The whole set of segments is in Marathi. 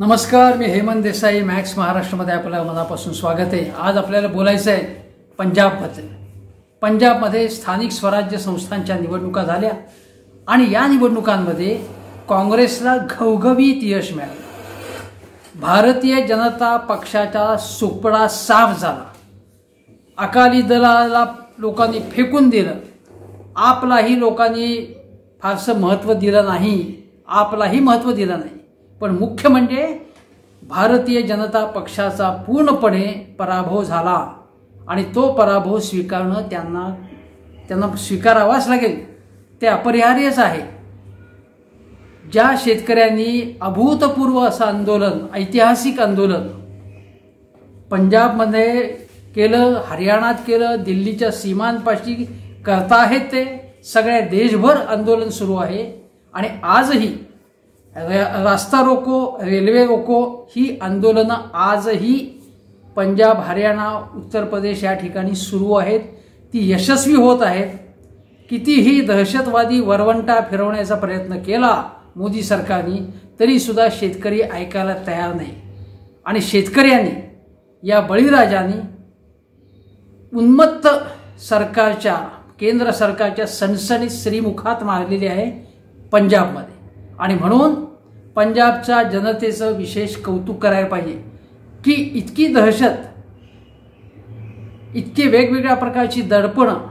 नमस्कार मी हेमंत देसाई मॅक्स महाराष्ट्रामध्ये आपल्याला मनापासून स्वागत आहे. आज आपल्याला बोलायचं आहे पंजाबबद्दल. पंजाबमध्ये स्थानिक स्वराज्य संस्थांच्या निवडणुका झाल्या आणि या निवडणुकांमध्ये काँग्रेसला घवघवीत यश मिळालं. भारतीय जनता पक्षाचा सुपडा साफ झाला. अकाली दलाला लोकांनी फेकून दिलं. आपलाही लोकांनी फारसं महत्त्व दिलं नाही. आपलाही महत्त्व दिलं नाही. पण मुख्य म्हणजे भारतीय जनता पक्षाचा पूर्णपणे पराभव झाला. आणि तो पराभव स्वीकारणं त्यांना त्यांना स्वीकारावाच लागेल. ते अपरिहार्यच आहे. ज्या शेतकऱ्यांनी अभूतपूर्व असं आंदोलन ऐतिहासिक आंदोलन पंजाबमध्ये केलं हरियाणात केलं दिल्लीच्या सीमांपाशी करता आहेत ते सगळ्या देशभर आंदोलन सुरू आहे. आणि आजही रास्ता रोको रेल्वे रोको ही आंदोलनं आजही पंजाब हरियाणा उत्तर प्रदेश या ठिकाणी सुरू आहेत. ती यशस्वी होत आहेत. कितीही दहशतवादी वरवंटा फिरवण्याचा प्रयत्न केला मोदी सरकारने तरीसुद्धा शेतकरी ऐकायला तयार नाही. आणि शेतकऱ्यांनी या बळीराजांनी उन्मत्त सरकारच्या केंद्र सरकारच्या सणसणीत श्रीमुखात मारलेली आहे पंजाबमध्ये. आणि म्हणून पंजाबच्या जनतेचं विशेष कौतुक करायला पाहिजे. की इतकी दहशत इतकी वेगवेगळ्या प्रकारची दडपणं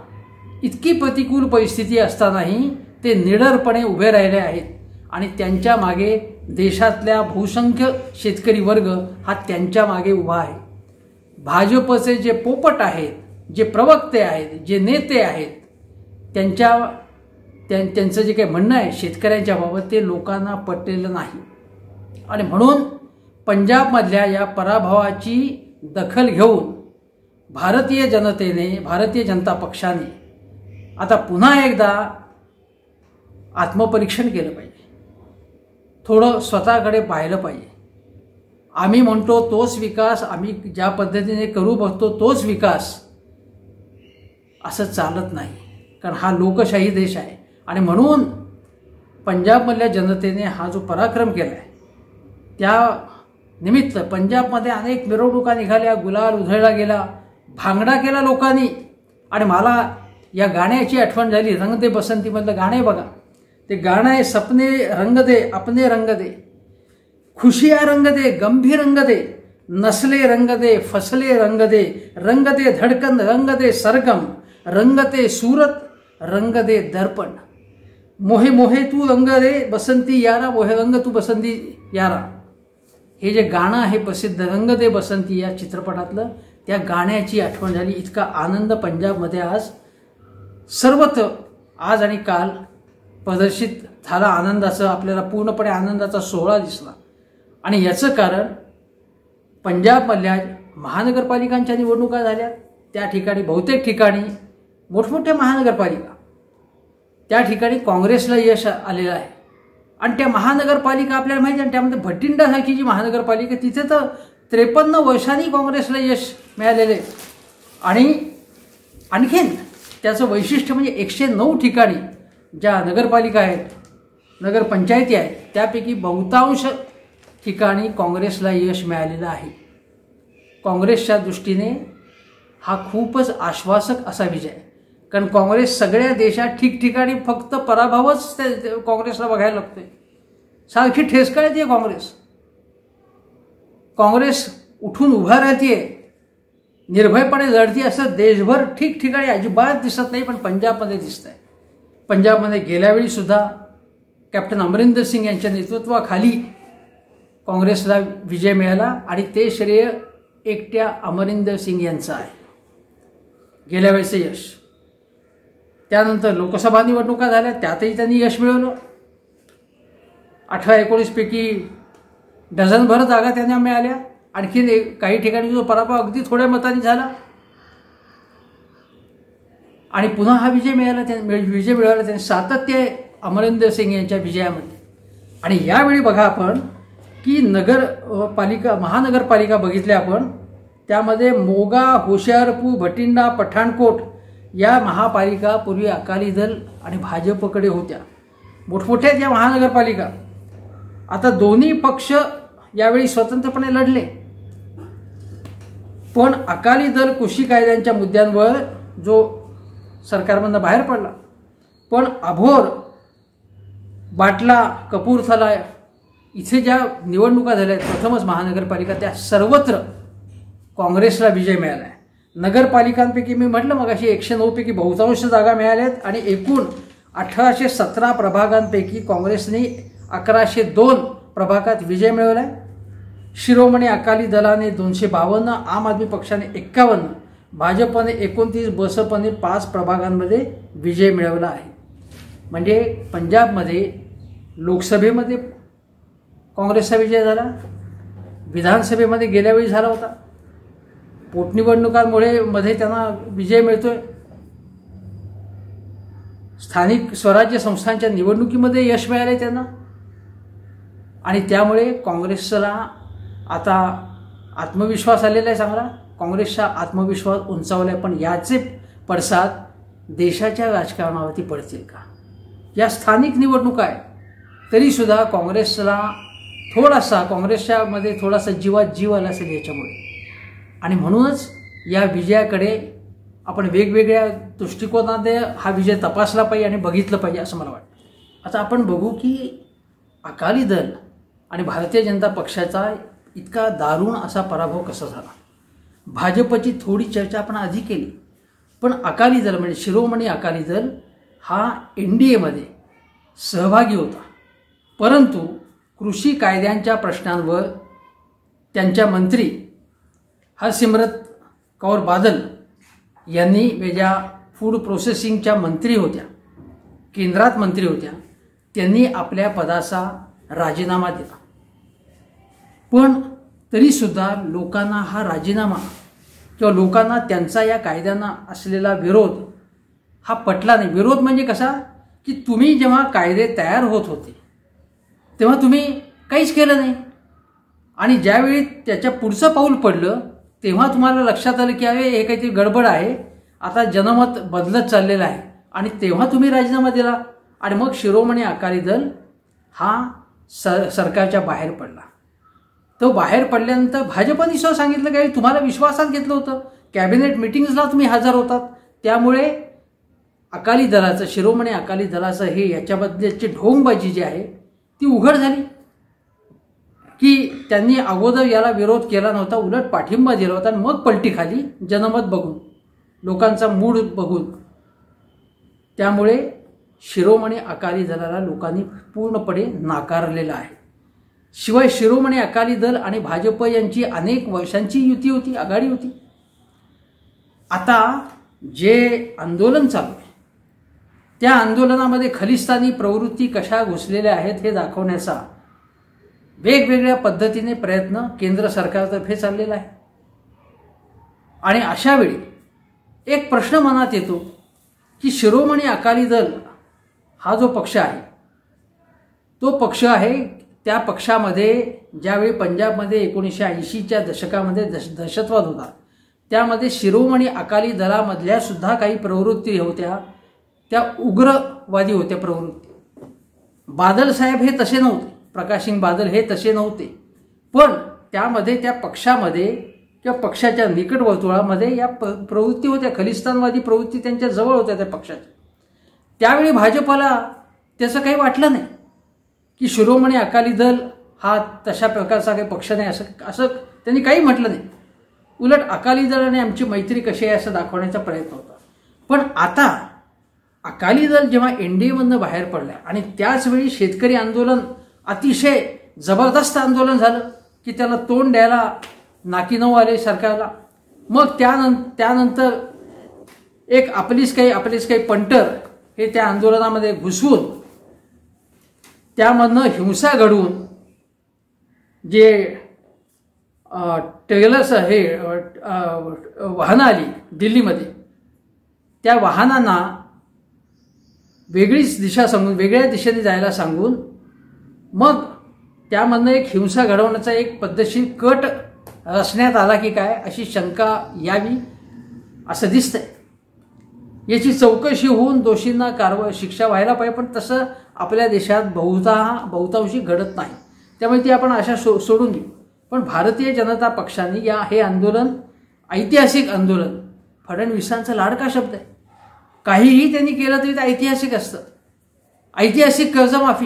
इतकी प्रतिकूल परिस्थिती असतानाही ते निडरपणे उभे राहिले आहेत. आणि त्यांच्या मागे देशातल्या बहुसंख्य शेतकरी वर्ग हा त्यांच्या मागे उभा आहे. भाजपचे जे पोपट आहेत जे प्रवक्ते आहेत जे नेते आहेत त्यांच्या त्यां त्यांचं जे काही म्हणणं आहे शेतकऱ्यांच्या बाबत ते लोकांना पटलेलं नाही. आणि म्हणून पंजाबमधल्या या पराभवाची दखल घेऊन भारतीय जनतेने भारतीय जनता पक्षाने आता पुन्हा एकदा आत्मपरीक्षण केलं पाहिजे. थोडं स्वतःकडे पाहिलं पाहिजे. आम्ही म्हणतो तोच विकास आम्ही ज्या पद्धतीने करू बघतो तोच विकास असं चालत नाही. कारण हा लोकशाही देश आहे. आणि म्हणून पंजाबमधल्या जनतेने हा जो पराक्रम केला आहे त्या निमित्त पंजाबमध्ये अनेक मिरवणुका निघाल्या गुलाल उधळला गेला भांगडा केला लोकांनी. आणि मला या गाण्याची आठवण झाली रंग दे बसंतीमधलं गाणे बघा. ते गाणं आहे सपने रंग दे अपने रंग दे खुशिया रंग दे गंभीर रंग दे नसले रंग दे फसले रंग दे रंग दे धडकन रंग दे सरगम. रंग दे सूरत रंग दे दर्पण. मोहे मोहे तू रंग रे बसंती यारा मोहे रंग तू बसंती यारा. हे जे गाणं आहे प्रसिद्ध रंग दे बसंती या चित्रपटातलं त्या गाण्याची आठवण झाली. इतका आनंद पंजाबमध्ये आज. सर्वत्र आज आणि काल प्रदर्शित झाला आनंदाचं आपल्याला पूर्णपणे आनंदाचा सोहळा दिसला. आणि याचं कारण पंजाबमधल्या महानगरपालिकांच्या निवडणुका झाल्या. त्या ठिकाणी बहुतेक ठिकाणी मोठमोठ्या महानगरपालिका त्या ठिकाणी काँग्रेसला यश आलेलं आहे. आणि त्या महानगरपालिका आपल्याला माहिती आणि त्यामध्ये भटिंडासारखी जी महानगरपालिका तिथे तर त्रेपन्न वर्षांनी काँग्रेसला यश मिळालेले आणि आणखीन त्याचं वैशिष्ट्य म्हणजे एकशे नऊ ठिकाणी ज्या नगरपालिका आहेत नगरपंचायती आहेत त्यापैकी बहुतांश ठिकाणी काँग्रेसला यश मिळालेलं आहे. काँग्रेसच्या दृष्टीने हा खूपच आश्वासक असा विजय आहे. कारण काँग्रेस सगळ्या देशात ठिकठिकाणी फक्त पराभवच ते काँग्रेसला बघायला लागतोय. सारखी ठेसका येते काँग्रेस? काँग्रेस उठून उभा राहतीये निर्भयपणे लढती असं देशभर ठिकठिकाणी अजिबात दिसत नाही पण पंजाबमध्ये दिसत आहे पंजाबमध्ये गेल्यावेळी सुद्धा कॅप्टन अमरिंदर सिंग यांच्या नेतृत्वाखाली काँग्रेसला विजय मिळाला आणि ते श्रेय एकट्या अमरिंदर सिंग यांचं आहे. गेल्या वेळेचं यश. त्यानंतर लोकसभा निवडणुका झाल्या त्यातही त्यांनी यश मिळवलं. अठरा एकोणीसपैकी डझनभर जागा त्यांना मिळाल्या. आणखीन एक काही ठिकाणी जो पराभव अगदी थोड्या मतांनी झाला. आणि पुन्हा हा विजय मिळाला त्या विजय मिळवला त्यांनी सातत्य अमरिंदर सिंग यांच्या विजयामध्ये. आणि यावेळी बघा आपण की नगर पालिका महानगरपालिका बघितल्या आपण. त्यामध्ये मोगा होशियारपूर भटिंडा पठाणकोट या महापालिका पूर्वी अकाली दल आणि भाजपकडे होत्या. मोठमोठ्या ज्या महानगरपालिका. आता दोन्ही पक्ष यावेळी स्वतंत्रपणे लढले. पण अकाली दल कृषी कायद्यांच्या मुद्द्यांवर जो सरकारमधनं बाहेर पडला. पण अभोर बाटला कपूरथला इथे ज्या निवडणुका झाल्या आहेत प्रथमच महानगरपालिका त्या सर्वत्र काँग्रेसला विजय मिळाला आहे. नगरपालिकांपैकी मी म्हटलं मग अशी एकशे नऊपैकी बहुतांश जागा मिळाल्यात आणि एकूण अठराशे सतरा प्रभागांपैकी काँग्रेसने अकराशे दोन प्रभागात विजय मिळवला. आहे शिरोमणी अकाली दलाने दोनशे बावन्न आम आदमी पक्षाने एक्कावन्न भाजपने एकोणतीस बसपने पाच प्रभागांमध्ये विजय मिळवला आहे. म्हणजे पंजाबमध्ये लोकसभेमध्ये काँग्रेसचा विजय झाला विधानसभेमध्ये गेल्या वेळी झाला होता. पोटनिवडणुकांमुळे मध्ये त्यांना विजय मिळतोय. स्थानिक स्वराज्य संस्थांच्या निवडणुकीमध्ये यश मिळाले त्यांना. आणि त्यामुळे काँग्रेसला आता आत्मविश्वास आलेला आहे चांगला. काँग्रेसचा आत्मविश्वास उंचावला आहे पण याचे पडसाद देशाच्या राजकारणावरती पडतील का? या स्थानिक निवडणुका आहे तरीसुद्धा काँग्रेसला थोडासा काँग्रेसच्या मध्ये थोडासा जीवात जीव आला असेल याच्यामुळे. आणि म्हणूनच या विजयाकडे आपण वेगवेगळ्या दृष्टिकोनाने हा विजय तपासला पाहिजे आणि बघितलं पाहिजे असं मला वाटतं. आता आपण बघू की अकाली दल आणि भारतीय जनता पक्षाचा इतका दारुण असा पराभव कसा झाला? भाजपची थोडी चर्चा आपण आधी केली पण अकाली दल म्हणजे शिरोमणी अकाली दल हा एन डी एमध्ये सहभागी होता. परंतु कृषी कायद्यांच्या प्रश्नांवर त्यांच्या मंत्री हरसिमरत कौर बादल यांनी ज्या फूड प्रोसेसिंगच्या मंत्री होत्या केंद्रात मंत्री होत्या त्यांनी आपल्या पदाचा राजीनामा दिला. पण तरीसुद्धा लोकांना हा राजीनामा किंवा लोकांना त्यांचा या कायद्यांना असलेला विरोध हा पटला नाही. विरोध म्हणजे कसा? की तुम्ही जेव्हा कायदे तयार होत होते तेव्हा तुम्ही काहीच केलं नाही. आणि ज्यावेळी त्याच्या पुढचं पाऊल पडलं तेव्हा तुम्हाला लक्षात आलं की अरे हे काहीतरी गडबड आहे. आता जनमत बदलत चाललेलं आहे. आणि तेव्हा तुम्ही राजीनामा दिला. आणि मग शिरोमणी अकाली दल हा स सरकारच्या बाहेर पडला. तो बाहेर पडल्यानंतर भाजपने सुद्धा सांगितलं की तुम्हाला विश्वासात घेतलं होतं. कॅबिनेट मिटिंग्सला तुम्ही हजर होतात. त्यामुळे अकाली दलाचं शिरोमणी अकाली दलाचं हे याच्याबद्दलची ढोंगबाजी जी आहे ती उघड झाली. की त्यांनी अगोदर याला विरोध केला नव्हता उलट पाठिंबा दिला होता आणि मग पलटी खाली जनमत बघून लोकांचा मूड बघून. त्यामुळे शिरोमणी अकाली दलाला लोकांनी पूर्णपणे नाकारलेलं आहे. शिवाय शिरोमणी अकाली दल आणि भाजप यांची अनेक वर्षांची युती होती आघाडी होती. आता जे आंदोलन चालू आहे त्या आंदोलनामध्ये खलिस्तानी प्रवृत्ती कशा घुसलेल्या आहेत हे दाखवण्याचा वेगवेगळ्या पद्धतीने प्रयत्न केंद्र सरकारतर्फे चाललेला आहे. आणि अशा वेळी एक प्रश्न मनात येतो की शिरोमणी अकाली दल हा जो पक्ष आहे तो पक्ष आहे त्या पक्षामध्ये ज्यावेळी पंजाबमध्ये एकोणीसशे ऐंशीच्या दशकामध्ये दश दहशतवाद होता त्यामध्ये शिरोमणी अकाली दलामधल्या सुद्धा काही प्रवृत्ती होत्या त्या उग्रवादी होत्या प्रवृत्ती. बादल साहेब हे तसे नव्हते. प्रकाशिंग बादल हे तसे नव्हते. पण त्यामध्ये त्या पक्षामध्ये किंवा पक्षाच्या निकट वर्तुळामध्ये या प प्रवृत्ती होत्या. खलिस्तानवादी प्रवृत्ती त्यांच्या जवळ होत्या त्या पक्षाच्या. त्यावेळी भाजपाला त्याचं काही वाटलं नाही की शिरोमणी अकाली दल हा तशा प्रकारचा काही पक्ष नाही असं असं त्यांनी काही म्हटलं नाही. उलट अकाली दलाने आमची मैत्री कशी आहे असं दाखवण्याचा प्रयत्न होता. पण आता अकाली दल जेव्हा एन डी एमधनं बाहेर पडलं आणि त्याचवेळी शेतकरी आंदोलन अतिशय जबरदस्त आंदोलन झालं की त्याला तोंड द्यायला नाकी नऊ आले सरकारला. मग त्यानंतर त्यानंतर एक आपलीच काही आपलीच काही पंटर हे त्या आंदोलनामध्ये घुसवून त्यामधनं हिंसा घडवून जे ट्रेलर्स हे वाहनं आली दिल्लीमध्ये त्या वाहनांना वेगळीच दिशा सांगून वेगळ्या दिशेने जायला सांगून मग त्यामधनं एक हिंसा घडवण्याचा एक पद्धतशीर कट रचण्यात आला की काय अशी शंका यावी असं दिसतंय. याची चौकशी होऊन दोषींना कारवाई शिक्षा व्हायला पाहिजे पण तसं आपल्या देशात बहुता बहुतांशी घडत नाही. त्यामुळे ती आपण अशा सो सोडून देऊ. पण भारतीय जनता पक्षाने या हे आंदोलन ऐतिहासिक आंदोलन फडणवीसांचा लाडका शब्द आहे. काहीही त्यांनी केलं तरी ते ऐतिहासिक असतं. ऐतिहासिक कर्जमाफी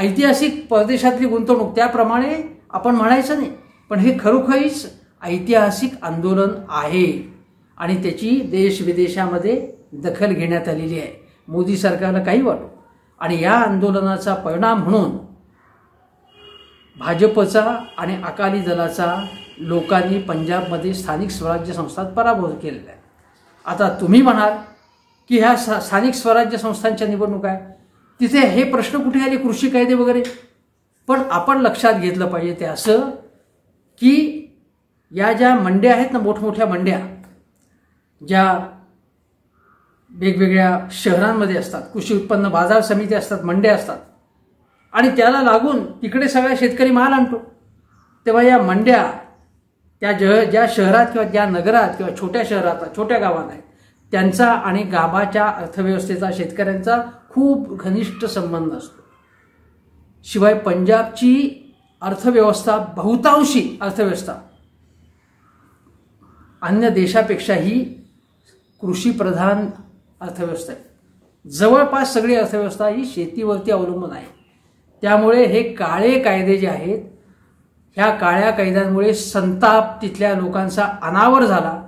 ऐतिहासिक परदेशातली गुंतवणूक त्याप्रमाणे आपण म्हणायचं नाही. पण हे खरोखरीच ऐतिहासिक आंदोलन आहे. आणि त्याची देश विदेशामध्ये दखल घेण्यात आलेली आहे. मोदी सरकारला काही वाटो. आणि या आंदोलनाचा परिणाम म्हणून भाजपचा आणि अकाली दलाचा लोकांनी पंजाबमध्ये स्थानिक स्वराज्य संस्थात पराभव केलेला आहे. आता तुम्ही म्हणाल की ह्या स्थानिक स्वराज्य संस्थांच्या निवडणुका आहे तिथे हे प्रश्न कुठे आले? कृषी कायदे वगैरे? पण आपण लक्षात घेतलं पाहिजे ते असं की या ज्या मंड्या आहेत ना मोठमोठ्या मंड्या ज्या वेगवेगळ्या शहरांमध्ये असतात कृषी उत्पन्न बाजार समिती असतात मंड्या असतात आणि त्याला लागून तिकडे सगळा शेतकरी माल आणतो. तेव्हा या मंड्या त्या ज ज्या शहरात किंवा ज्या नगरात किंवा छोट्या शहरात छोट्या गावात आहेत त्यांचा आणि गावाच्या अर्थव्यवस्थेचा शेतकऱ्यांचा खूप घनिष्ठ संबंध असतो. शिवाय पंजाबची अर्थव्यवस्था बहुतांशी अर्थव्यवस्था अन्य देशापेक्षाही कृषीप्रधान अर्थव्यवस्था आहे. जवळपास सगळी अर्थव्यवस्था ही शेतीवरती अवलंबून आहे. त्यामुळे हे काळे कायदे जे आहेत ह्या काळ्या कायद्यांमुळे संताप तिथल्या लोकांचा अनावर झाला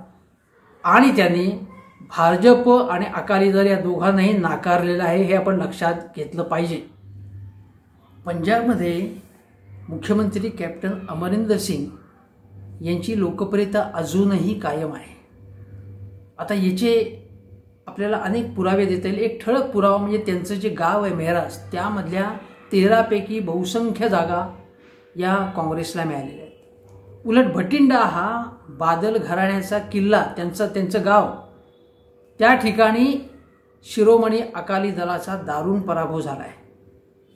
आणि त्यांनी भाजप आणि अकाली दल या दोघांनाही नाकारलेलं आहे हे आपण लक्षात घेतलं पाहिजे. पंजाबमध्ये मुख्यमंत्री कॅप्टन अमरिंदर सिंग यांची लोकप्रियता अजूनही कायम आहे. आता याचे आपल्याला अनेक पुरावे देता येईल. एक ठळक पुरावा म्हणजे त्यांचं जे गाव आहे मेहराज त्यामधल्या तेरापैकी बहुसंख्य जागा या काँग्रेसला मिळालेल्या आहेत. उलट भटिंडा हा बादल घराण्याचा किल्ला त्यांचं त्यांचं गाव त्या ठिकाणी शिरोमणी अकाली दलाचा दारुण पराभव झाला आहे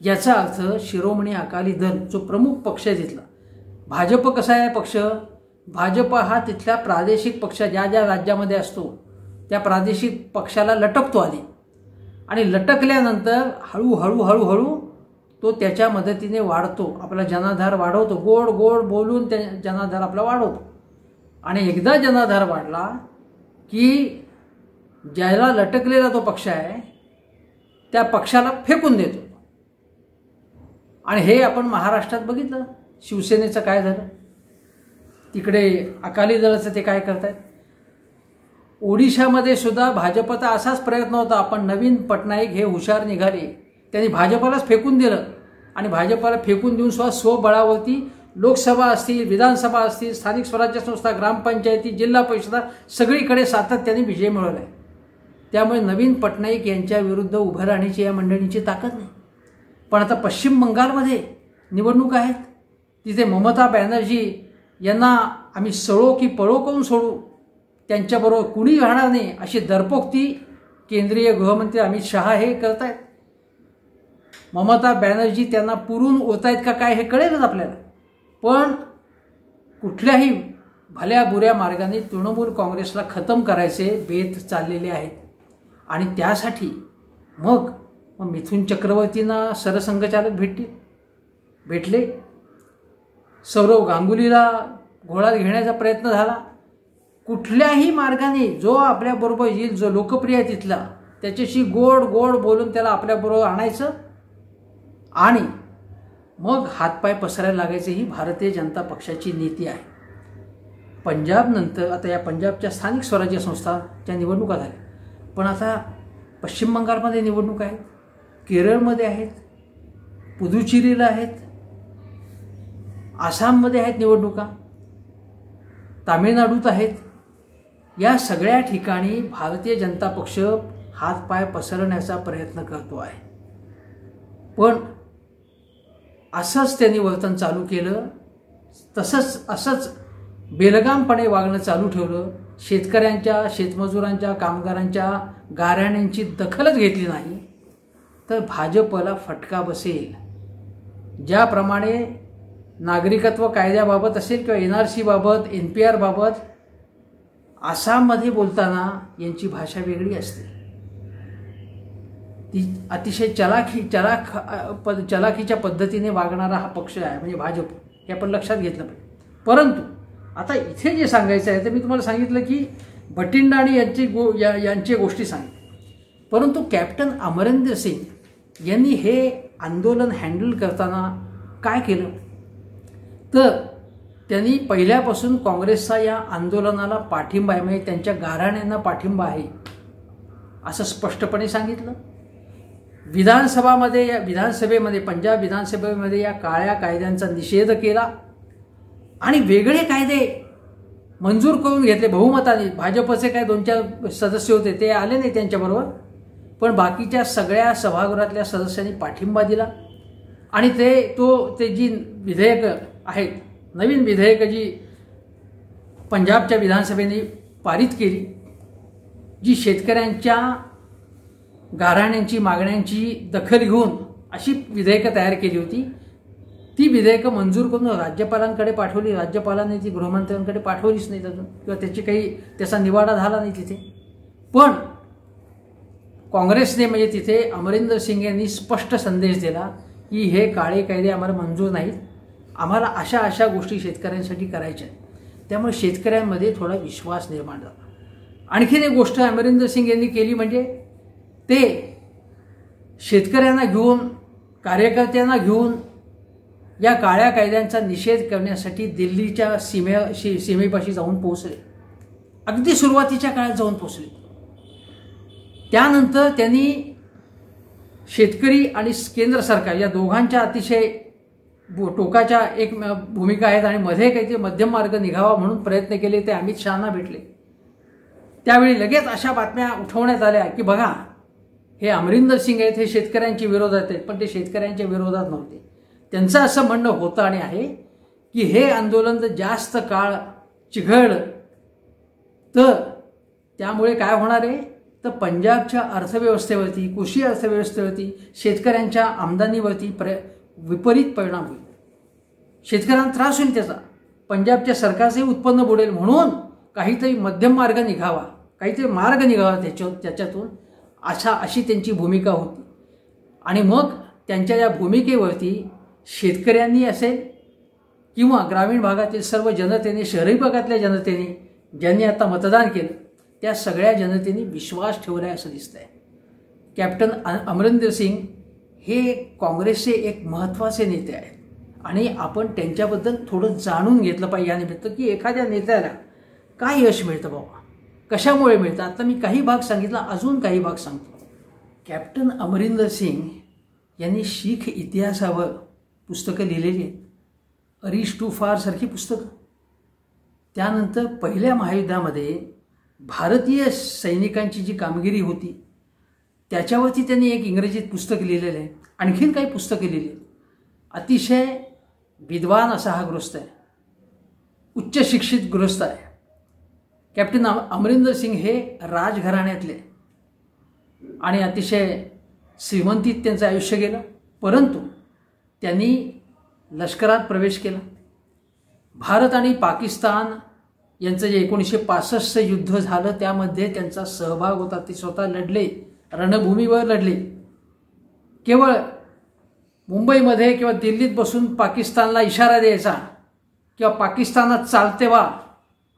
याचा अर्थ शिरोमणी अकाली दल जो प्रमुख पक्ष आहे तिथला. भाजप कसा आहे पक्ष? भाजप हा तिथल्या प्रादेशिक पक्ष ज्या ज्या राज्यामध्ये असतो त्या प्रादेशिक पक्षाला लटकतो आधी. आणि लटकल्यानंतर हळूहळू हळूहळू तो त्याच्या मदतीने वाढतो. आपला जनाधार वाढवतो. गोड गोड बोलून त्या जनाधार आपला वाढवतो. आणि एकदा जनाधार वाढला की ज्याला लटकलेला तो पक्ष आहे त्या पक्षाला फेकून देतो. आणि हे आपण महाराष्ट्रात बघितलं. शिवसेनेचं काय झालं? तिकडे अकाली दलाचं ते काय करतायत? ओडिशामध्ये सुद्धा भाजपचा असाच प्रयत्न होता. आपण नवीन पटनाईक हे हुशार निघाले. त्यांनी भाजपालाच फेकून दिलं. आणि भाजपाला फेकून देऊन सुद्धा स्वबळावरती लोकसभा असतील विधानसभा असतील स्थानिक स्वराज्य संस्था ग्रामपंचायती जिल्हा परिषदा सगळीकडे सातत्याने विजय मिळवला आहे त्यामुळे नवीन पटनाईक यांच्या विरुद्ध उभं राहण्याची या मंडळींची ताकद नाही. पण आता पश्चिम बंगालमध्ये निवडणूक आहेत. तिथे ममता बॅनर्जी यांना आम्ही सळो की पळो करून सोडू. त्यांच्याबरोबर कुणी राहणार नाही अशी दरपोक्ती केंद्रीय गृहमंत्री अमित शहा हे करत आहेत ममता बॅनर्जी त्यांना पुरून ओत आहेत का काय हे कळेलच आपल्याला. पण कुठल्याही भल्या बुऱ्या मार्गाने तृणमूल काँग्रेसला खतम करायचे बेत चाललेले आहेत. आणि त्यासाठी मग मग मिथुन चक्रवर्तींना सरसंघचालक भेटतील. भेटले. सौरव गांगुलीला घोळात घेण्याचा प्रयत्न झाला. कुठल्याही मार्गाने जो आपल्याबरोबर येईल जो लोकप्रिय आहे तिथला त्याच्याशी गोड गोड बोलून त्याला आपल्याबरोबर आणायचं आणि मग हातपाय पसरायला लागायचं ही भारतीय जनता पक्षाची नीती आहे. पंजाबनंतर आता या पंजाबच्या स्थानिक स्वराज्य संस्थाच्या निवडणुका झाल्या. पण आता पश्चिम बंगालमध्ये निवडणूक आहेत केरळमध्ये आहेत पुदुचेरीला आहेत आसाममध्ये आहेत निवडणुका तामिळनाडूत आहेत. या सगळ्या ठिकाणी भारतीय जनता पक्ष हातपाय पसरण्याचा प्रयत्न करतो आहे. पण असंच त्यांनी वर्तन चालू केलं तसंच असंच बेलगामपणे वागणं चालू ठेवलं शेतकऱ्यांच्या शेतमजुरांच्या कामगारांच्या गाऱ्हाण्यांची दखलच घेतली नाही तर भाजपला फटका बसेल. ज्याप्रमाणे नागरिकत्व कायद्याबाबत असेल किंवा एन आर सीबाबत एन पी आरबाबत आसाममध्ये बोलताना यांची भाषा वेगळी असते. ती अतिशय चलाखी चलाख पद चलाखीच्या पद्धतीने वागणारा हा पक्ष आहे म्हणजे भाजप. हे आपण लक्षात घेतलं पाहिजे. परंतु आता इथे जे सांगायचं आहे ते मी तुम्हाला सांगितलं की भटिंडा आणि यांची गो या यांची गोष्टी सांगितल्या परंतु कॅप्टन अमरिंदर सिंग यांनी हे आंदोलन हँडल करताना काय केलं? तर त्यांनी पहिल्यापासून काँग्रेसचा या आंदोलनाला पाठिंबा आहे म्हणजे त्यांच्या गाराण्यांना पाठिंबा आहे असं स्पष्टपणे सांगितलं. विधानसभामध्ये या विधानसभेमध्ये पंजाब विधानसभेमध्ये या काळ्या कायद्यांचा निषेध केला. आणि वेगळे कायदे मंजूर करून घेतले. बहुमताने. भाजपचे काय दोन चार सदस्य होते ते आले नाही त्यांच्याबरोबर पण बाकीच्या सगळ्या सभागृहातल्या सदस्यांनी पाठिंबा दिला. आणि ते तो ते जी विधेयकं आहेत नवीन विधेयकं जी पंजाबच्या विधानसभेने पारित केली जी शेतकऱ्यांच्या गाऱ्हाण्यांची मागण्यांची दखल घेऊन अशी विधेयकं तयार केली होती. ती विधेयकं मंजूर करून राज्यपालांकडे पाठवली. राज्यपालांनी ती गृहमंत्र्यांकडे पाठवलीच नाहीत अजून किंवा त्याची काही त्याचा निवाडा झाला नाही तिथे. पण काँग्रेसने म्हणजे तिथे अमरिंदर सिंग यांनी स्पष्ट संदेश दिला की हे काळे कायदे आम्हाला मंजूर नाहीत. आम्हाला अशा अशा गोष्टी शेतकऱ्यांसाठी करायच्या आहेत. त्यामुळे शेतकऱ्यांमध्ये थोडा विश्वास निर्माण झाला. आणखीन एक गोष्ट अमरिंदर सिंग यांनी केली म्हणजे ते शेतकऱ्यांना घेऊन कार्यकर्त्यांना घेऊन या काळ्या कायद्यांचा निषेध करण्यासाठी दिल्लीच्या सीमे शी सीमेपाशी जाऊन पोहोचले. अगदी सुरुवातीच्या काळात जाऊन पोहोचले. त्यानंतर त्यांनी शेतकरी आणि केंद्र सरकार या दोघांच्या अतिशय टोकाच्या एक भूमिका आहेत आणि मध्ये काहीतरी मध्यम मार्ग निघावा म्हणून प्रयत्न केले ते अमित शहाना भेटले. त्यावेळी लगेच अशा बातम्या उठवण्यात आल्या की बघा हे अमरिंदर सिंग आहेत हे शेतकऱ्यांच्या विरोधात आहेत पण ते शेतकऱ्यांच्या विरोधात नव्हते. त्यांचं असं म्हणणं होतं आणि आहे की हे आंदोलन जर जास्त काळ चिघळलं तर त्यामुळे काय होणार आहे? तर पंजाबच्या अर्थव्यवस्थेवरती कृषी अर्थव्यवस्थेवरती शेतकऱ्यांच्या आमदानीवरती प्र विपरीत परिणाम होईल. शेतकऱ्यांना त्रास होईल त्याचा. पंजाबच्या सरकारचंही उत्पन्न बुडेल म्हणून काहीतरी मध्यम मार्ग निघावा काहीतरी मार्ग निघावा त्याच्या त्याच्यातून अशा अशी त्यांची भूमिका होती. आणि मग त्यांच्या या भूमिकेवरती शेतकऱ्यांनी असेल किंवा ग्रामीण भागातील सर्व जनतेने शहरी भागातल्या जनतेने ज्यांनी आता मतदान केलं त्या सगळ्या जनतेने विश्वास ठेवला आहे असं दिसतंय. कॅप्टन अमरिंदर सिंग हे काँग्रेसचे एक महत्त्वाचे नेते आहेत. आणि आपण त्यांच्याबद्दल थोडं जाणून घेतलं पाहिजे या निमित्त की एखाद्या नेत्याला काय यश मिळतं बाबा? कशामुळे मिळतं? आता मी काही भाग सांगितला अजून काही भाग सांगतो. कॅप्टन अमरिंदर सिंग यांनी शीख इतिहासावर पुस्तकं लिहिलेली आहेत. अरीश टू फार सारखी पुस्तकं. त्यानंतर पहिल्या महायुद्धामध्ये भारतीय सैनिकांची जी कामगिरी होती त्याच्यावरती त्यांनी एक इंग्रजीत पुस्तक लिहिलेलं आहे. आणखीन काही पुस्तकं लिहिली आहेत. अतिशय विद्वान असा हा गृहस्थ आहे. उच्च शिक्षित गृहस्थ आहे. कॅप्टन अमरिंदर सिंग हे राजघराण्यातले. आणि अतिशय श्रीमंतीत त्यांचं आयुष्य गेलं. परंतु त्यांनी लष्करात प्रवेश केला. भारत आणि पाकिस्तान यांचं जे एकोणीसशे पासष्टचं युद्ध झालं त्यामध्ये त्यांचा सहभाग होता. ते स्वतः लढले रणभूमीवर लढले. केवळ मुंबईमध्ये किंवा दिल्लीत बसून पाकिस्तानला इशारा द्यायचा किंवा पाकिस्तानात चालते वा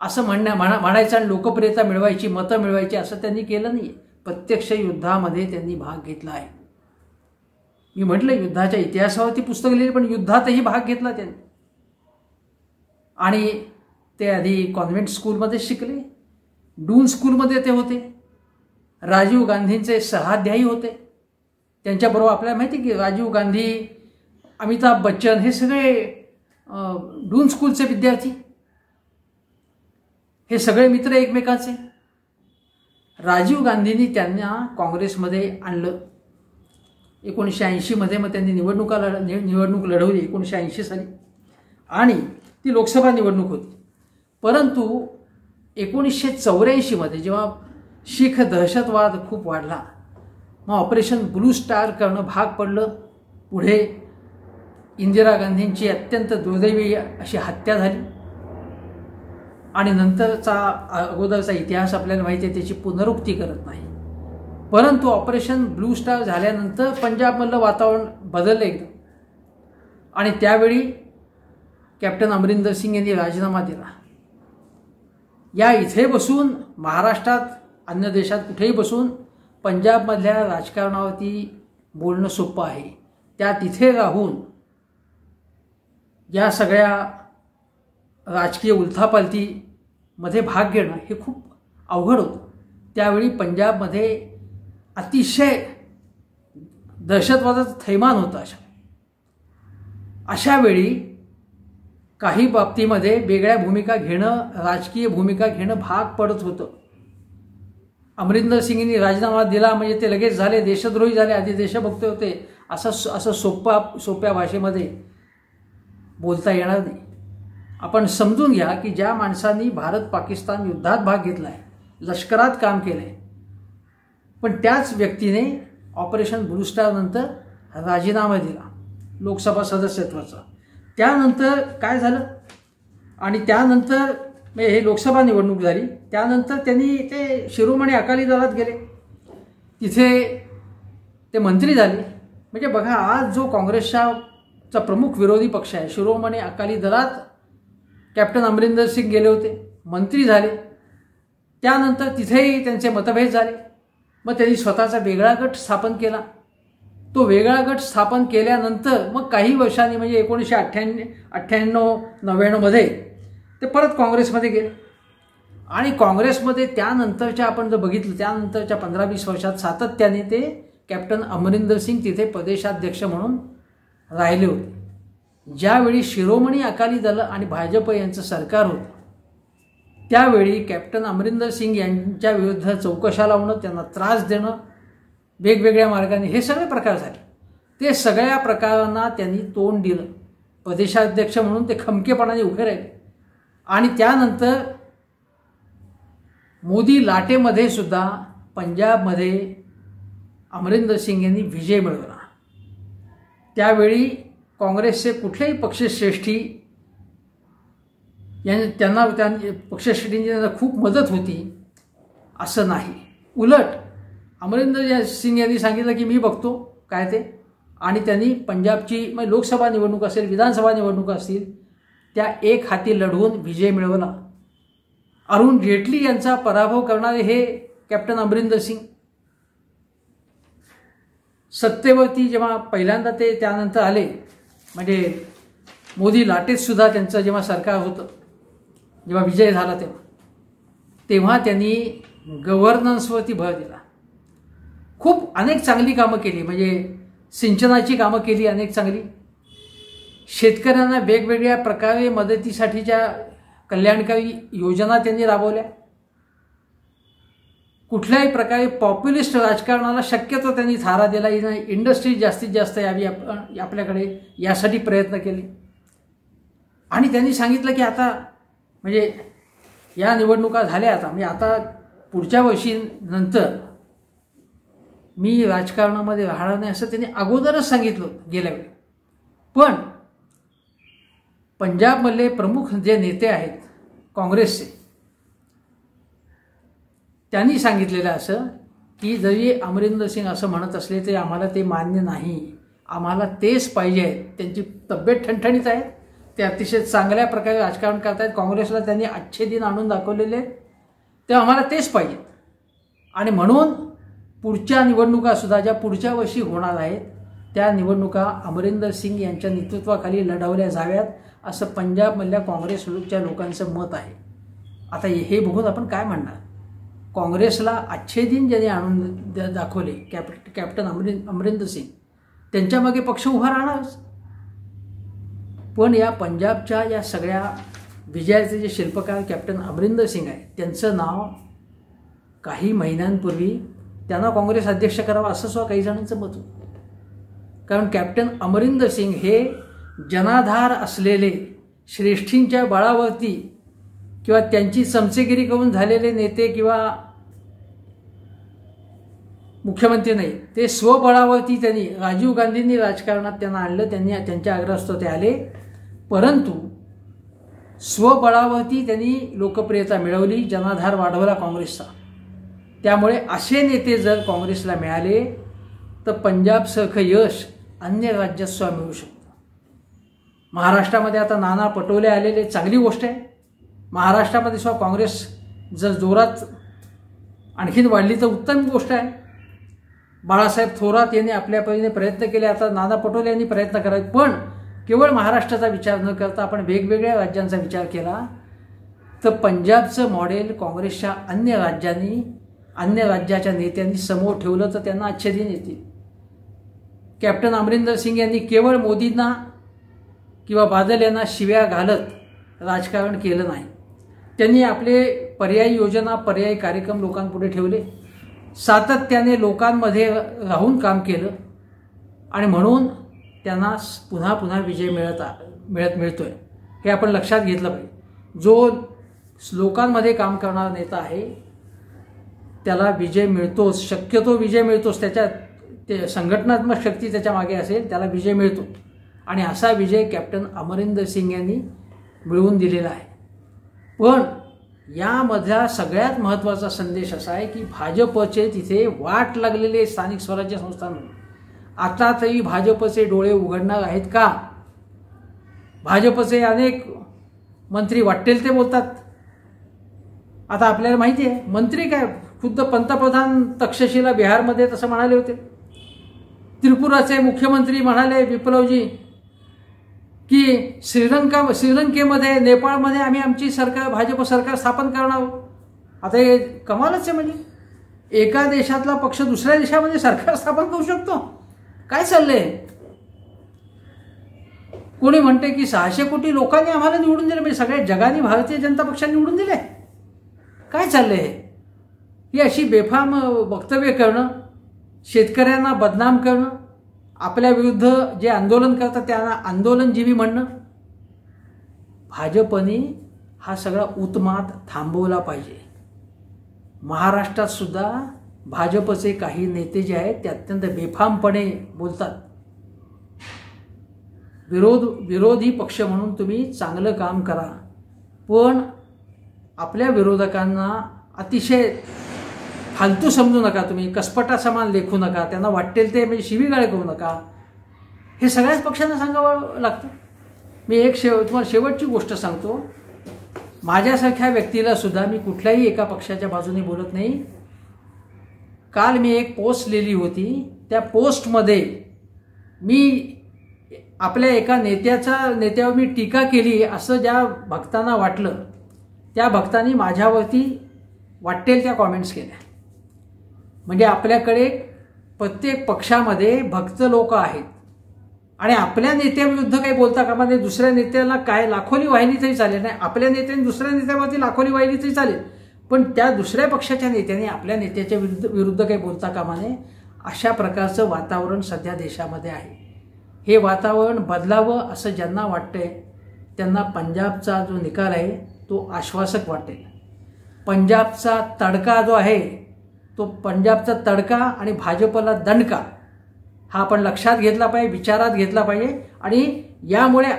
असं म्हणण्या म्हणा म्हणायचं आणि लोकप्रियता मिळवायची मतं मिळवायची असं त्यांनी केलं नाही प्रत्यक्ष युद्धामध्ये त्यांनी भाग घेतला आहे. मी म्हटलं युद्धाच्या इतिहासावरती पुस्तक लिहिले पण युद्धातही भाग घेतला त्यांनी. आणि ते आधी कॉन्व्हेंट स्कूलमध्ये शिकले. डून स्कूलमध्ये ते होते. राजीव गांधींचे सहाध्यायी होते. त्यांच्याबरोबर आपल्याला माहिती की राजीव गांधी अमिताभ बच्चन हे सगळे डून स्कूलचे विद्यार्थी. हे सगळे मित्र एकमेकाचे. राजीव गांधींनी त्यांना काँग्रेसमध्ये आणलं. एकोणीसशे ऐंशीमध्ये मग त्यांनी निवडणुका लढ निवडणूक लढवली एकोणीसशे ऐंशी साली. आणि ती लोकसभा निवडणूक होती. परंतु एकोणीसशे चौऱ्याऐंशीमध्ये जेव्हा शीख दहशतवाद खूप वाढला मग ऑपरेशन ब्लू स्टार करणं भाग पडलं. पुढे इंदिरा गांधींची अत्यंत दुर्दैवी अशी हत्या झाली. आणि नंतरचा अगोदरचा इतिहास आपल्याला माहिती आहे त्याची पुनरुक्ती करत नाही. परंतु ऑपरेशन ब्लू स्टार झाल्यानंतर पंजाबमधलं वातावरण बदललं एकदम आणि त्यावेळी कॅप्टन अमरिंदर सिंग यांनी राजीनामा दिला. या इथे बसून महाराष्ट्रात अन्य देशात कुठेही बसून पंजाबमधल्या राजकारणावरती बोलणं सोपं आहे. त्या तिथे राहून या सगळ्या राजकीय उलथापालथीमध्ये भाग घेणं हे खूप अवघड होतं. त्यावेळी पंजाबमध्ये अतिशय दहशतवादाचं थैमान होतं अशा. अशा वेळी काही बाबतीमध्ये वेगळ्या भूमिका घेणं राजकीय भूमिका घेणं भाग पडत होतं. अमरिंदर सिंगनी राजीनामा दिला म्हणजे ते लगेच झाले देशद्रोही झाले आधी देशभक्त होते. असं असं सोपा सोप्या भाषेमध्ये बोलता येणार नाही. आपण समजून घ्या की ज्या माणसांनी भारत पाकिस्तान युद्धात भाग घेतला आहे लष्करात काम केलं आहे पण त्याच व्यक्तीने ऑपरेशन ब्लूस्टारनंतर राजीनामा दिला लोकसभा सदस्यत्वाचा. त्यानंतर काय झालं? आणि त्यानंतर हे लोकसभा निवडणूक झाली. त्यानंतर त्यांनी ते शिरोमणी अकाली दलात गेले. तिथे ते मंत्री झाले. म्हणजे बघा आज जो काँग्रेसचा प्रमुख विरोधी पक्ष आहे शिरोमणी अकाली दलात कॅप्टन अमरिंदर सिंग गेले होते. मंत्री झाले. त्यानंतर तिथेही त्यांचे मतभेद झाले. मग त्यांनी स्वतःचा वेगळा गट स्थापन केला. तो वेगळा गट स्थापन केल्यानंतर मग काही वर्षांनी म्हणजे एकोणीसशे अठ्ठ्याण्णव अठ्ठ्याण्णव नव्याण्णवमध्ये ते परत काँग्रेसमध्ये गेले. आणि काँग्रेसमध्ये त्यानंतरच्या आपण जर बघितलं त्यानंतरच्या पंधरा वीस वर्षात सातत्याने ते कॅप्टन अमरिंदर सिंग तिथे प्रदेशाध्यक्ष म्हणून राहिले होते. ज्यावेळी शिरोमणी अकाली दल आणि भाजप यांचं सरकार होतं त्यावेळी कॅप्टन अमरिंदर सिंग यांच्या विरुद्ध चौकशा लावणं त्यांना त्रास देणं वेगवेगळ्या मार्गाने हे सगळे प्रकार झाले. ते सगळ्या प्रकारांना त्यांनी तोंड दिलं. प्रदेशाध्यक्ष म्हणून ते खमकेपणाने उभे राहिले. आणि त्यानंतर मोदी लाटेमध्ये सुद्धा पंजाबमध्ये अमरिंदर सिंग यांनी विजय मिळवला. त्यावेळी काँग्रेसचे कुठलेही पक्षश्रेष्ठी यांनी त्यांना त्या पक्षश्रेणींची त्यांना खूप मदत होती. असं नाही. उलट अमरिंदर सिंग यांनी सांगितलं की मी बघतो काय ते. आणि त्यांनी पंजाबची म्हणजे लोकसभा निवडणूक असेल विधानसभा निवडणूक असतील त्या एक हाती लढवून विजय मिळवला. अरुण जेटली यांचा पराभव करणारे हे कॅप्टन अमरिंदर सिंग. सत्तेवरती जेव्हा पहिल्यांदा ते त्यानंतर आले म्हणजे मोदी लाटेत सुद्धा त्यांचं जेव्हा सरकार होतं जेव्हा विजय झाला तेव्हा. तेव्हा त्यांनी गव्हर्नन्सवरती भर दिला. खूप अनेक चांगली कामं केली. म्हणजे सिंचनाची कामं केली अनेक चांगली. शेतकऱ्यांना वेगवेगळ्या प्रकारे मदतीसाठीच्या कल्याणकारी योजना त्यांनी राबवल्या. कुठल्याही प्रकारे पॉप्युलिस्ट राजकारणाला शक्यतो त्यांनी थारा दिला. इंडस्ट्री जास्तीत जास्त यावी आपण आपल्याकडे यासाठी प्रयत्न केले. आणि त्यांनी सांगितलं की आता म्हणजे या निवडणुका झाल्या आता. म्हणजे आता पुढच्या वर्षीनंतर मी राजकारणामध्ये राहणार नाही असं त्यांनी अगोदरच सांगितलं गेल्या वेळी. पण पंजाबमधले प्रमुख जे नेते आहेत काँग्रेसचे त्यांनी सांगितलेलं असं की जरी अमरिंदर सिंग असं म्हणत असले तरी आम्हाला ते मान्य नाही. आम्हाला तेच पाहिजे आहेत त्यांची तब्येत ठणठणीत आहे. ते अतिशय चांगल्या प्रकारे राजकारण करतायत. काँग्रेसला त्यांनी अच्छे दिन आणून दाखवलेले. ते आम्हाला तेच पाहिजेत आणि म्हणून पुढच्या निवडणुकासुद्धा ज्या पुढच्या वर्षी होणार आहेत त्या निवडणुका अमरिंदर सिंग यांच्या नेतृत्वाखाली लढवल्या जाव्यात असं पंजाबमधल्या काँग्रेसच्या लोकांचं मत आहे. आता हे बघून आपण काय म्हणणार? काँग्रेसला अच्छे दिन ज्याने आणून दाखवले कॅप कॅप्टन अमरिं अमरिंदर सिंग त्यांच्यामागे पक्ष उभा राहणारच. पण या पंजाबच्या या सगळ्या विजयाचे जे शिल्पकार कॅप्टन अमरिंदर सिंग आहे त्यांचं नाव काही महिन्यांपूर्वी त्यांना काँग्रेस अध्यक्ष करावा असं सुद्धा काही जणांचं मत होतं. कारण कॅप्टन अमरिंदर सिंग हे जनाधार असलेले श्रेष्ठींच्या बळावरती किंवा त्यांची चमचेगिरी करून झालेले नेते किंवा मुख्यमंत्री नाही ते स्वबळावरती त्यांनी राजीव गांधींनी राजकारणात त्यांना आणलं त्यांनी त्यांच्या आग्रहस्थ ते आले. परंतु स्वबळावरती त्यांनी लोकप्रियता मिळवली जनाधार वाढवला काँग्रेसचा. त्यामुळे असे नेते जर काँग्रेसला मिळाले तर पंजाबसारखं यश अन्य राज्यात सुद्धा मिळू शकतं. महाराष्ट्रामध्ये आता नाना पटोले आलेले चांगली गोष्ट आहे. महाराष्ट्रामध्ये सुद्धा काँग्रेस जर जोरात आणखीन वाढली तर उत्तम गोष्ट आहे. बाळासाहेब थोरात यांनी आपल्या परीने प्रयत्न केले आता नाना पटोले यांनी प्रयत्न करावेत पण केवळ महाराष्ट्राचा विचार न करता आपण वेगवेगळ्या राज्यांचा विचार केला तर पंजाबचं मॉडेल काँग्रेसच्या अन्य राज्यांनी अन्य राज्याच्या नेत्यांनी समोर ठेवलं तर त्यांना अच्छे येतील कॅप्टन अमरिंदर सिंग यांनी केवळ मोदींना किंवा बादल यांना शिव्या घालत राजकारण केलं नाही. त्यांनी आपले पर्यायी योजना पर्यायी कार्यक्रम लोकांपुढे ठेवले. सातत्याने लोकांमध्ये राहून काम केलं. आणि म्हणून त्यांना पुन्हा पुन्हा विजय मिळत मिळत मिळतोय. हे आपण लक्षात घेतलं पाहिजे. जो लोकांमध्ये काम करणारा नेता आहे त्याला विजय मिळतोच शक्यतो विजय मिळतोच. त्याच्या ते संघटनात्मक शक्ती त्याच्यामागे असेल त्याला विजय मिळतो. आणि असा विजय कॅप्टन अमरिंदर सिंग यांनी मिळवून दिलेला आहे. पण यामधला सगळ्यात महत्त्वाचा संदेश असा आहे की भाजपचे तिथे वाट लागलेले स्थानिक स्वराज्य संस्थांमध्ये आता तरी भाजपचे डोळे उघडणार आहेत का? भाजपचे अनेक मंत्री वाटेल ते बोलतात. आता आपल्याला माहिती आहे मंत्री काय? खुद्द पंतप्रधान तक्षशिला बिहारमध्ये तसं म्हणाले होते. त्रिपुराचे मुख्यमंत्री म्हणाले विप्लवजी की श्रीलंका श्रीलंकेमध्ये नेपाळमध्ये आम्ही आमची सरकार भाजप सरकार स्थापन करणार आहोत. आता हे कमालच आहे म्हणजे. एका देशातला पक्ष दुसऱ्या देशामध्ये सरकार स्थापन करू शकतो. काय चाललंय? कोणी म्हणते की सहाशे कोटी लोकांनी आम्हाला निवडून दिले म्हणजे सगळ्या जगाने भारतीय जनता पक्षाने निवडून दिले काय चाललंय? हे ही अशी बेफाम वक्तव्य करणं शेतकऱ्यांना बदनाम करणं आपल्या विरुद्ध जे आंदोलन करतात त्यांना आंदोलनजीवी म्हणणं भाजपने हा सगळा उत्मात थांबवला पाहिजे. महाराष्ट्रात सुद्धा भाजपचे काही नेते जे आहेत ते अत्यंत बेफामपणे बोलतात. विरोध विरोधी पक्ष म्हणून तुम्ही चांगलं काम करा. पण आपल्या विरोधकांना अतिशय फालतू समजू नका तुम्ही कसपटा समान लेखू नका त्यांना वाटेल ते म्हणजे शिवीगाळ करू नका. हे सगळ्याच पक्षांना सांगावं लागतं. मी एक शेव तुम्हाला शेवटची गोष्ट सांगतो. माझ्यासारख्या व्यक्तीला सुद्धा मी कुठल्याही एका पक्षाच्या बाजूने बोलत नाही. काल मी एक पोस्ट लिहिली होती. त्या पोस्टमध्ये मी आपल्या एका नेत्याचा नेत्यावर मी टीका केली असं ज्या भक्तांना वाटलं त्या भक्तांनी माझ्यावरती वाटेल त्या कॉमेंट्स केल्या. म्हणजे आपल्याकडे प्रत्येक पक्षामध्ये भक्त लोक आहेत. आणि आपल्या नेत्याविरुद्ध काही बोलता कामा म्हणजे दुसऱ्या नेत्याला काय लाखोली वाहिली तरी चालेल नाही. आपल्या नेत्याने दुसऱ्या नेत्यावरती लाखोली वाहिली तरी चालेल. पण त्या दुसऱ्या पक्षाच्या नेत्याने आपल्या नेत्याच्या विरुद्ध विरुद्ध काही बोलता कामा नये अशा प्रकारचं वातावरण सध्या देशामध्ये आहे. हे वातावरण बदलावं असं ज्यांना वाटतंय त्यांना पंजाबचा जो निकाल आहे तो आश्वासक वाटेल. पंजाबचा तडका जो आहे तो पंजाबचा तडका आणि भाजपला दणका हा आपण लक्षात घेतला पाहिजे विचारात घेतला पाहिजे आणि यामुळे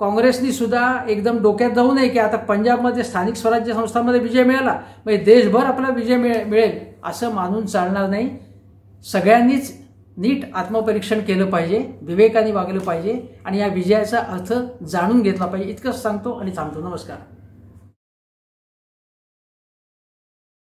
काँग्रेसनी सुद्धा एकदम डोक्यात जाऊ नये की आता पंजाबमध्ये स्थानिक स्वराज्य संस्थांमध्ये विजय मिळाला. म्हणजे देशभर आपला विजय मिळे मिळेल असं मानून चालणार नाही. सगळ्यांनीच नीट आत्मपरीक्षण केलं पाहिजे विवेकाने वागलं पाहिजे आणि या विजयाचा अर्थ जाणून घेतला पाहिजे. इतकंच सांगतो आणि थांबतो. नमस्कार.